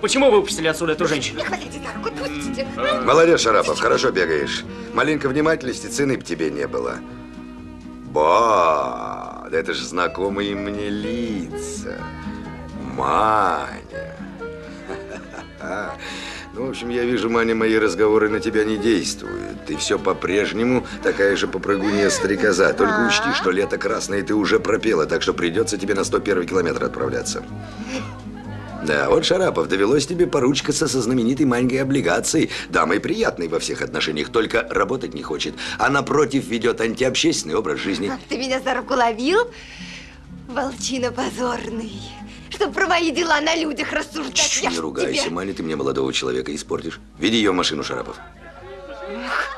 почему вы выпустили отсюда эту женщину? Не хватайте за руку, отпустите. Молодец, Шарапов, хорошо бегаешь. Маленько внимательности, цены б тебе не было. Ба, да это же знакомые мне лица. Маня. Ну, в общем, я вижу, Маня, мои разговоры на тебя не действуют. Ты все по-прежнему такая же попрыгунья стрекоза. Только учти, что лето красное ты уже пропела, так что придется тебе на 101 километр отправляться. Да, вот, Шарапов, довелось тебе поручкаться со знаменитой Манькой облигацией. Дамой приятной во всех отношениях, только работать не хочет. А напротив ведет антиобщественный образ жизни. Ты меня за руку ловил? Волчина позорный. Чтоб про мои дела на людях рассуждать. Чш, я не ругайся, тебе- Маня, ты мне молодого человека испортишь. Веди ее в машину, Шарапов. Ох,